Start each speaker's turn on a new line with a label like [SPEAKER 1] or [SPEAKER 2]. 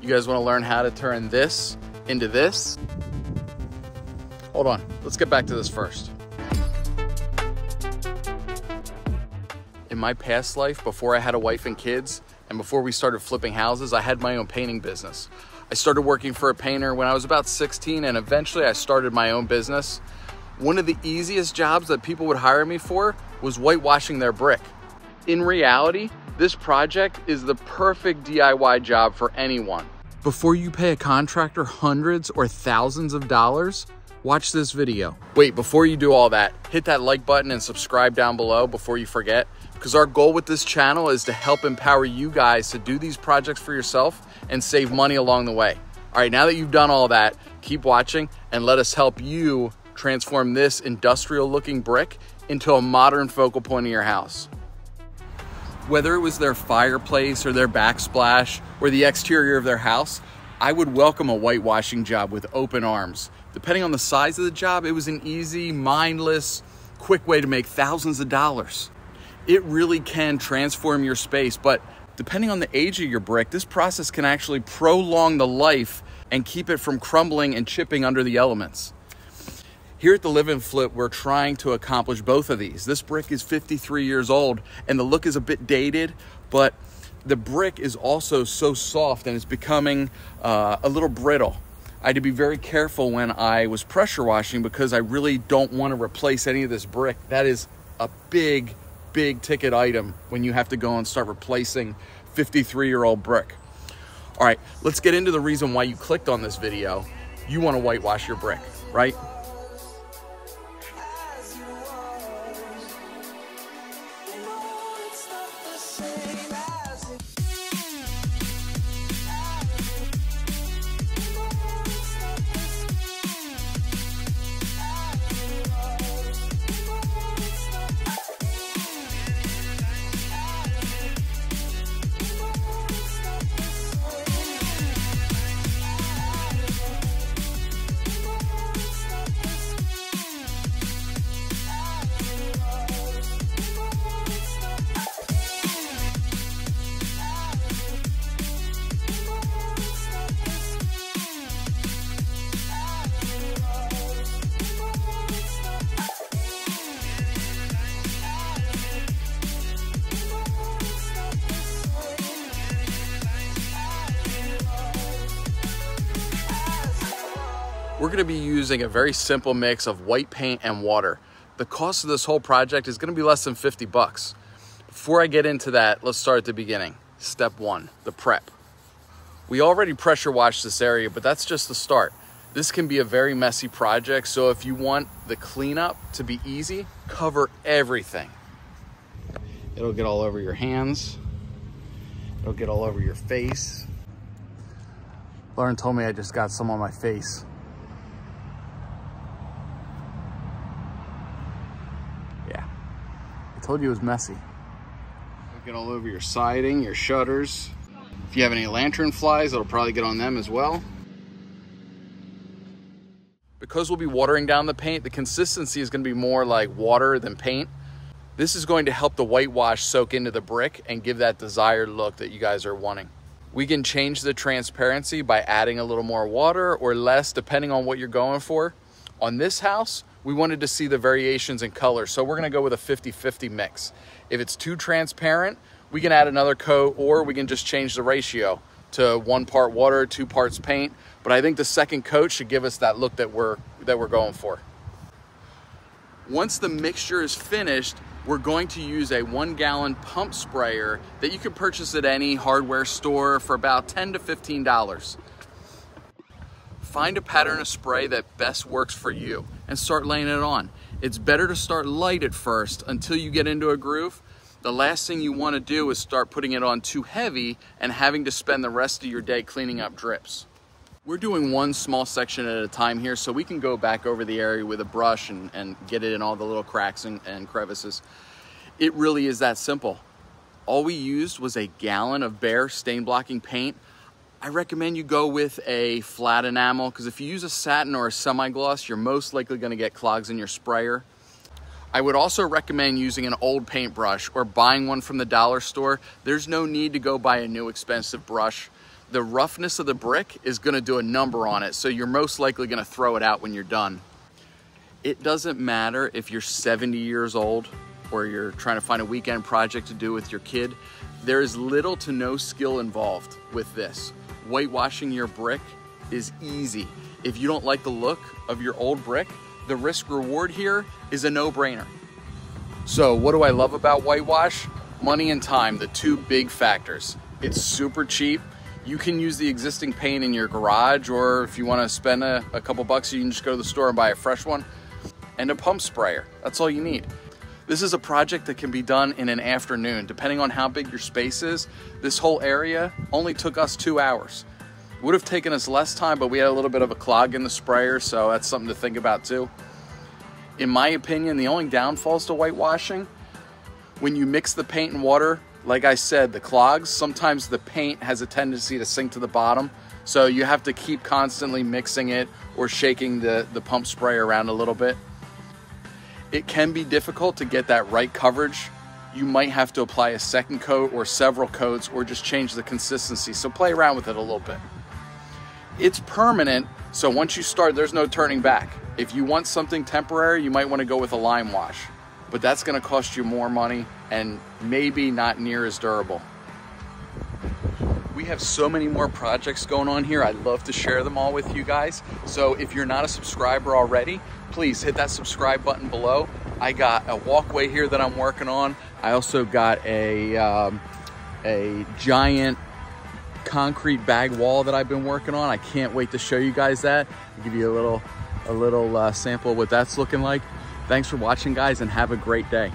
[SPEAKER 1] You guys wanna learn how to turn this into this? Hold on, let's get back to this first. In my past life, before I had a wife and kids, and before we started flipping houses, I had my own painting business. I started working for a painter when I was about 16, and eventually I started my own business. One of the easiest jobs that people would hire me for was whitewashing their brick. In reality, this project is the perfect DIY job for anyone. Before you pay a contractor hundreds or thousands of dollars, watch this video. Wait, before you do all that, hit that like button and subscribe down below before you forget, because our goal with this channel is to help empower you guys to do these projects for yourself and save money along the way. All right, now that you've done all that, keep watching and let us help you transform this industrial looking brick into a modern focal point of your house. Whether it was their fireplace or their backsplash or the exterior of their house, I would welcome a whitewashing job with open arms. Depending on the size of the job, it was an easy, mindless, quick way to make thousands of dollars. It really can transform your space, but depending on the age of your brick, this process can actually prolong the life and keep it from crumbling and chipping under the elements. Here at the Live and Flip, we're trying to accomplish both of these. This brick is 53 years old and the look is a bit dated, but the brick is also so soft and it's becoming uh, a little brittle. I had to be very careful when I was pressure washing because I really don't want to replace any of this brick. That is a big, big ticket item when you have to go and start replacing 53 year old brick. All right, let's get into the reason why you clicked on this video. You want to whitewash your brick, right? say. We're gonna be using a very simple mix of white paint and water. The cost of this whole project is gonna be less than 50 bucks. Before I get into that, let's start at the beginning. Step one, the prep. We already pressure washed this area, but that's just the start. This can be a very messy project, so if you want the cleanup to be easy, cover everything. It'll get all over your hands. It'll get all over your face. Lauren told me I just got some on my face. Yeah, I told you it was messy. It'll get all over your siding, your shutters. If you have any lantern flies, it'll probably get on them as well. Because we'll be watering down the paint, the consistency is gonna be more like water than paint. This is going to help the whitewash soak into the brick and give that desired look that you guys are wanting. We can change the transparency by adding a little more water or less depending on what you're going for. On this house, we wanted to see the variations in color, so we're gonna go with a 50-50 mix. If it's too transparent, we can add another coat or we can just change the ratio to one part water, two parts paint. But I think the second coat should give us that look that we're, that we're going for. Once the mixture is finished, we're going to use a one gallon pump sprayer that you can purchase at any hardware store for about 10 to $15. Find a pattern of spray that best works for you and start laying it on. It's better to start light at first until you get into a groove. The last thing you wanna do is start putting it on too heavy and having to spend the rest of your day cleaning up drips. We're doing one small section at a time here so we can go back over the area with a brush and, and get it in all the little cracks and, and crevices. It really is that simple. All we used was a gallon of Behr stain blocking paint. I recommend you go with a flat enamel because if you use a satin or a semi-gloss, you're most likely gonna get clogs in your sprayer. I would also recommend using an old paintbrush or buying one from the dollar store. There's no need to go buy a new expensive brush. the roughness of the brick is gonna do a number on it. So you're most likely gonna throw it out when you're done. It doesn't matter if you're 70 years old or you're trying to find a weekend project to do with your kid. There is little to no skill involved with this. Whitewashing your brick is easy. If you don't like the look of your old brick, the risk reward here is a no brainer. So what do I love about whitewash? Money and time, the two big factors. It's super cheap. You can use the existing paint in your garage or if you wanna spend a, a couple bucks, you can just go to the store and buy a fresh one and a pump sprayer. That's all you need. This is a project that can be done in an afternoon. Depending on how big your space is, this whole area only took us two hours. Would have taken us less time, but we had a little bit of a clog in the sprayer, so that's something to think about too. In my opinion, the only downfalls to whitewashing, when you mix the paint and water, like I said, the clogs, sometimes the paint has a tendency to sink to the bottom. So you have to keep constantly mixing it or shaking the, the pump spray around a little bit. It can be difficult to get that right coverage. You might have to apply a second coat or several coats or just change the consistency. So play around with it a little bit. It's permanent, so once you start, there's no turning back. If you want something temporary, you might want to go with a lime wash, but that's going to cost you more money and maybe not near as durable. Have so many more projects going on here. I'd love to share them all with you guys. So if you're not a subscriber already, please hit that subscribe button below. I got a walkway here that I'm working on. I also got a, um, a giant concrete bag wall that I've been working on. I can't wait to show you guys that. I'll give you a little, a little uh, sample of what that's looking like. Thanks for watching guys and have a great day.